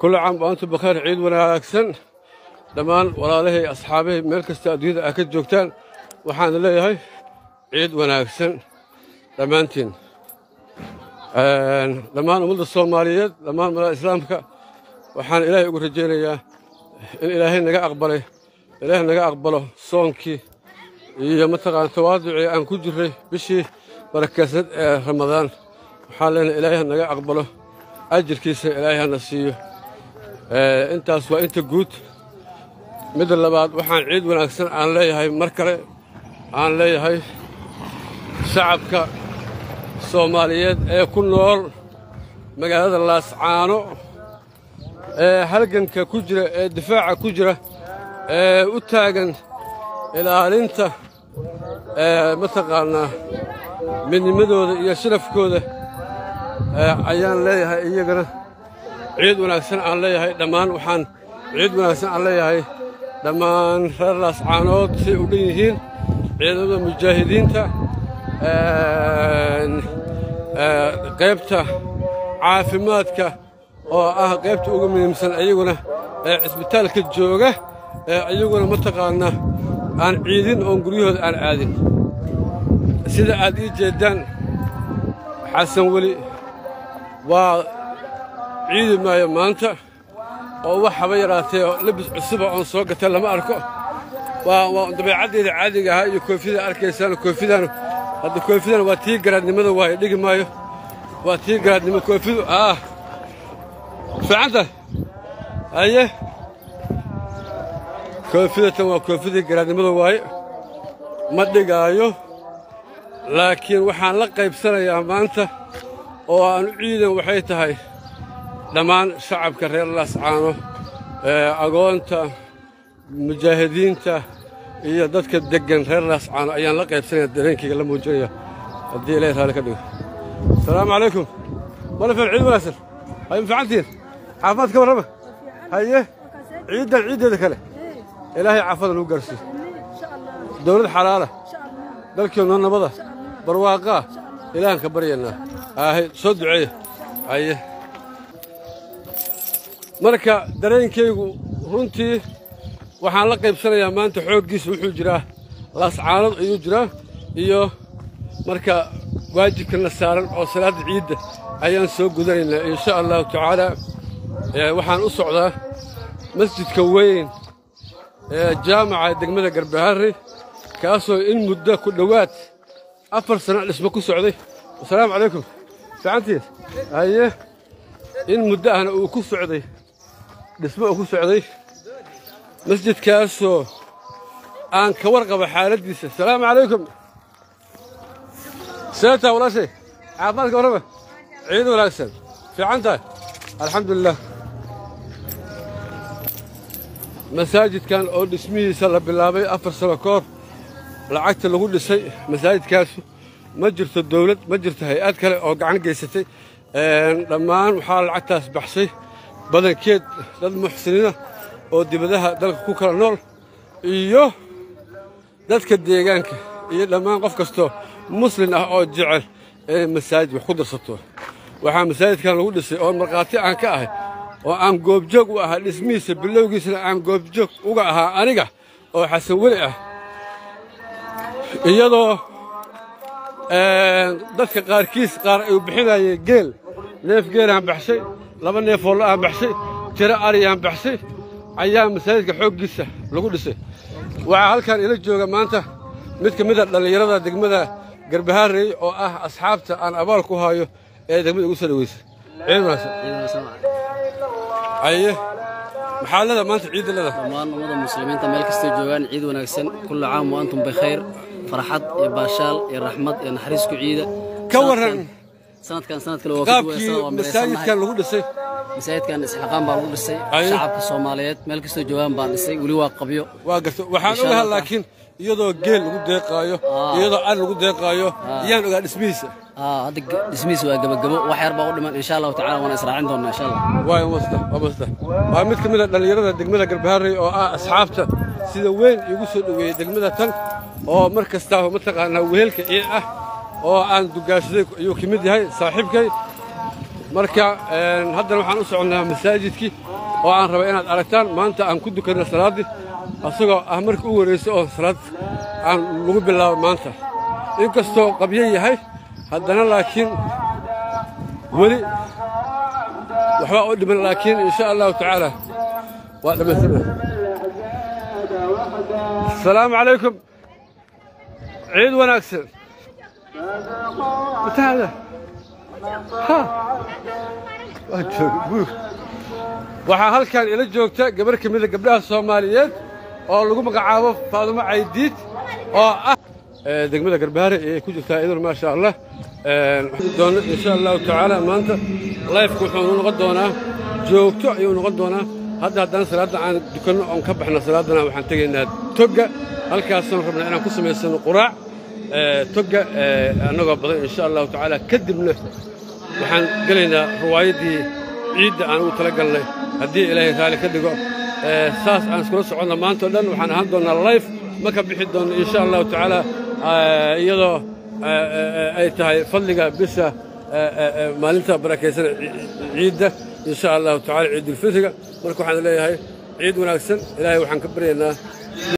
kullu caam wa antum bakhair ciid wanaagsan. Dhammaan walaalahay asxaabahay meel kasta adduunyada aa ka joogtaan waxaan leeyahay ciid wanaagsan. Dhammaantiin dhammaan ummadda soomaaliyeed dhammaan madaxa islaamka waxaan ilaahay ugu rajaynayaa in ilaahay naga aqbalay ilaahay naga aqbalo soonkii iyo mataqaana tawaaducii aan ku jirray bishii barakaysanad ee ramadaan waxaan leenahay ilaahay naga aqbalo ajirkiisa ilaahay hana siiyo. Intaas waa inta guud. Midda labaad waxaan ciid wanaagsan aan leeyahay. Mar kale aan leeyahay shacabka soomaaliyeed ee ku nool magaalada laascaano ee halganka ku jira ee difaaca ku jira ee u taagan ilaalinta ee mataqaannaa midnimadooda iyo sharafkooda ayaan leeyahay iyagana ciid wanaagsan aan leeyahay dhammaan waxaan ciid wanaagsan aan leeyahay. Dhammaan reer laascaanood say u dhan yihiin ciidamada mujaahidiinta qaybta caafimaadka oo ah qaybta ugu muhiimsan iyaguna ee cisbitaalka jooga ee iyaguna mataqaannaa aan ciidin oon guryahooda aan aadin. Sida aad ii jeeddaan xasan weli waa ciidi maayo maanta oo wax haba yaraatee labis cusuba oon soo gata lama arko. Waa dabeecaddeeda caadiga ahaa iyo koofiyada arkaysaan koofidaanu. Hadda koofidan waa tii garaadnimada waayo dhigi maayo. Waa tii garaadnimo koofidu ah. Fiicanta? Haye koofidatan waa koofidii garaadnimada waaye ma dhigaayo. Laakiin waxaan la qaybsanayaa maanta oo aan u ciidan waxay tahay dhammaan shacabka reer laascaano agoonta mujaahidiinta iyo dadka deggan reer laascaano ayaan la qaybsanaya dareenkayga la muujinaya. Haddii ilahay raalli ka dhigo. Asalaamu calaykum malafan ciid wanaagsan? Hay mafiicantihiin caafimaad ka warrama haye. Ciiddan ciiddeeda kale. Ilaahay caafada nagu gaarsiiyo. Dawlad xalaala. Dalkeennoo nabada. Barwaaqaa. Ilaahan ka baryaynaa soo duceeya haye marka dareenkaygu runtii waxaan la qaybsanayaa maanta xooggiisa wuxuu jiraa laascaanad ayuu jiraa iyo marka waajibkana saaran oo salaadda ciidda ayaan soo gudanaynaa. Insha allahu tacaalaa waxaan u socdaa masjidka weyn ee jaamaca degmada garbaharre kaasoo in muddo ku dhowaad afar sana dhismo ku socday. Asalaamu calaykum سعنتي هاي. إن مدهن وكل سعدي الأسبوع وكل سعدي مسجد كاسو. أنا كورقة بحالتي السلام عليكم. سيتا ولا شيء. عباس قربة عيد ولا سن في عنده الحمد لله. مساجد كان اسمي سلا بالله أفر سلا كور. لعجت اللي قلت مساجد كاسو. Ma jirto dawlad ma jirto hay'ad kale oo gacan geysatay. Dhammaan waxaa lacagtaas baxshay badankeed dad muxsiniina oo dibadaha dalka ku kala nool iyo dadka deegaanka iyo dhammaan qof kastoo muslin ah oo jecel inay masaajid wax ku darsato. Waxaa masaajidkan lagu dhisay oo markhaati aan ka ahay oo aan goobjoog u ahaa dhismihiisa bilowgiisana aan goobjoog uga ahaa aniga oo xasan weli ah. Iyadoo dadka qaarkiis qaar ay bixinayeen geel. Neef geelaan baxshay laba neef oo la'aan baxshay tiro ariyaan baxshay ayaa masaajidka xooggiisa lagu dhisay. Waxaa halkan ila jooga maanta mid ka mida dhallinyarada degmada garbahaarey oo ah asxaabta aan abaal ku haayo ee degmada ugu soo dhaweysa ciid wanaagsan aye maxaa leeda maanta ciidda leeda dhammaan ummada muslimiinta meel kastay joogaan ciid wanaagsan kullu caam wa antum bikhayr farxad iyo baashaal iyo raxmad iyo naxariis ku ciida. Ka warran. sanadkan sanad kale qaabkii masaajidkan lagu dhisay. Masaajidkan isxilqaan baa lagu dhisay. Shacabka soomaaliyeed meel kastoo joogaan baa dhisay. Weli waa qabyo. Waa garta waxaan Allah. laakiin iyadoo geel lagu deeqaayo Ah. iyadoo ar lagu deeqaayo iyaan ogaa dhismihiisa. Aa, hadda dhismihiisa waa gebagabo wax yar baa u dhiman. Insha allahu tacala waan israacin doonaa insha allah waay masta waa masta waa mid ka mid a dhallinyarada degmada garbaharey oo ah asxaabta sida weyn iigu soo dhoweeyey degmada tan oo mar kastaa mataqaanaa wehelka ii ah oo aan dugaashaday ayuu ka mid yahay saaxiibkay. Marka haddana waxaan u soconnaa masaajidkii oo aan rabay inaad aragtaan maanta aan ku dukanna salaaddii asagoo ah markii u warraysa oo salaad aan lagu bilaabo maanta. Inkastoo qabyo yahay haddana laakiin weli waxbaa u dhiman laakiin insha allahu tacaala waa dhammaystirna ciid wanaagsan. Mataada ha. Waa jooga buug waxaa halkan ila joogta gabar ka mida gabdhaha soomaaliyeed oo lagu magacaabo faadumo caydiid oo ah degmada garbaare ee ku jirtaa idul maasha allah. Doona insha allahu tacaala maanta layfku wuxuu noqon doonaa joogto ayuu noqon doonaa hadda haddana salaadda aan dukanno oon ka baxna salaaddana waxaan tegaynaa togga. Halkaasaan rabnaa inaan ku samaysano quraac togga annagoo badan insha allahu tacaala. Kadibna waxaan gelaynaa riwaayaddii ciidda aan ugu tala haddii ilaahay raalli ka dhigo saas aan iskula soconna maanta o dhan waxaan ahaan doonnaa layf ma ka bixi doonno insha allahu tacaala iyadoo ay tahay fadliga bisha maalinta barakaysan ciidda insha allahu tacala ciidulfitriga marka waxaan leeyahay ciid wanaagsan. Ilaahay waxaan ka baryaynaa